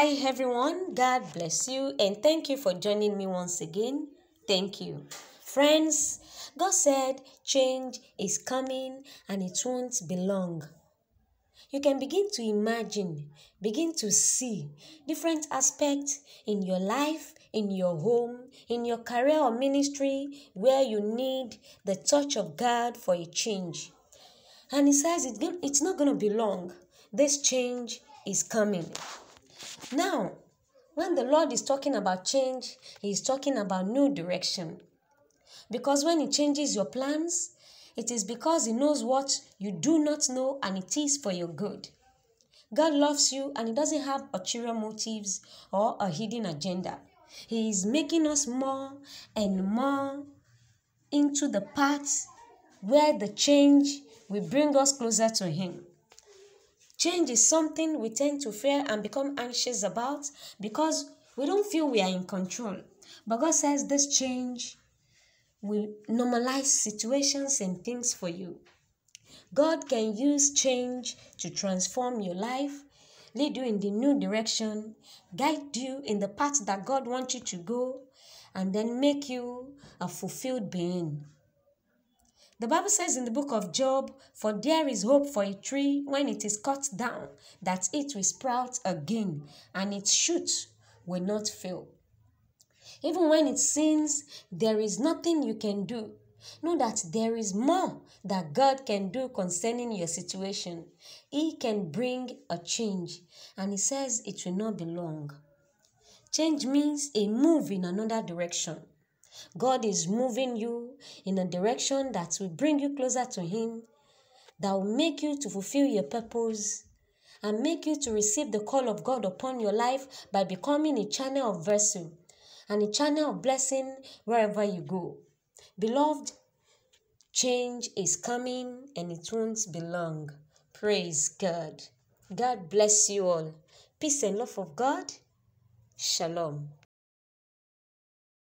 Hi, everyone. God bless you and thank you for joining me once again. Thank you. Friends, God said change is coming and it won't be long. You can begin to imagine, begin to see different aspects in your life, in your home, in your career or ministry where you need the touch of God for a change. And He says it's not going to be long. This change is coming. Now, when the Lord is talking about change, He is talking about new direction. Because when He changes your plans, it is because He knows what you do not know and it is for your good. God loves you and He doesn't have ulterior motives or a hidden agenda. He is making us more and more into the path where the change will bring us closer to Him. Change is something we tend to fear and become anxious about because we don't feel we are in control. But God says this change will normalize situations and things for you. God can use change to transform your life, lead you in the new direction, guide you in the path that God wants you to go, and then make you a fulfilled being. The Bible says in the book of Job, For there is hope for a tree when it is cut down, that it will sprout again, and its shoots will not fail. Even when it seems there is nothing you can do, know that there is more that God can do concerning your situation. He can bring a change, and He says it will not be long. Change means a move in another direction. God is moving you in a direction that will bring you closer to Him, that will make you to fulfill your purpose, and make you to receive the call of God upon your life by becoming a channel of virtue and a channel of blessing wherever you go. Beloved, change is coming and it won't be long. Praise God. God bless you all. Peace and love of God. Shalom.